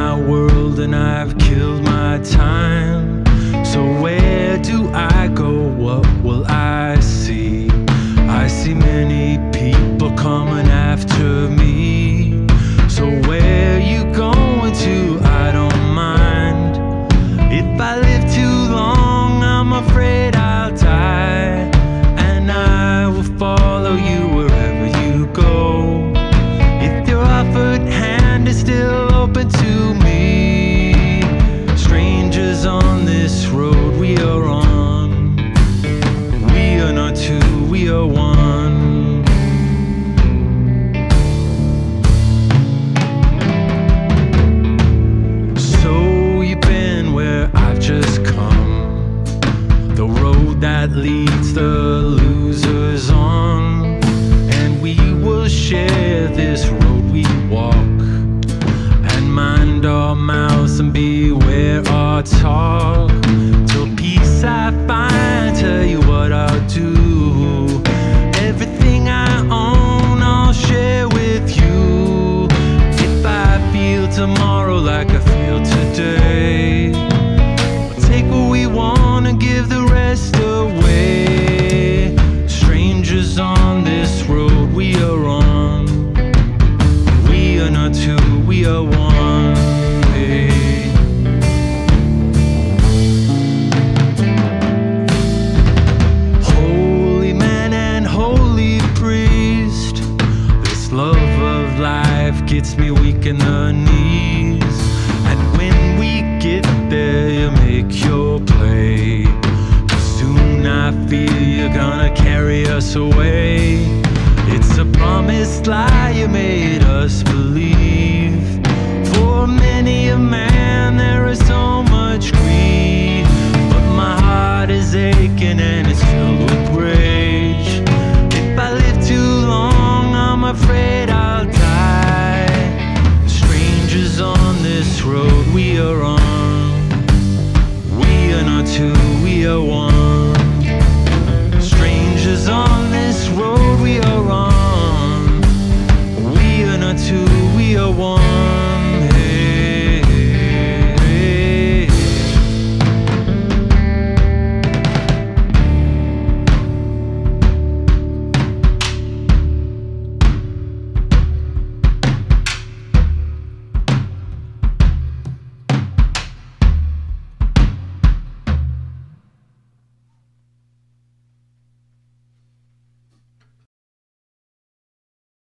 my world and I've killed my time. So where do I go? What will I see? I see many people coming after me. So where you going to? I don't mind. If I live too long, I'm afraid So you've been where I've just come. The road that leads the losers on. And we will share this feel we'll take what we want and give the rest away. Strangers on this road we are on. We are not two, we are one. Holy man and holy priest, this love of life gets me weak in the knees. carry us away. It's a promised lie you made us believe. For many a man, there is so much grief. But my heart is aching and it's filled with rage. If I live too long, I'm afraid I'll die. Strangers on this road we are on. We are not two, we are one.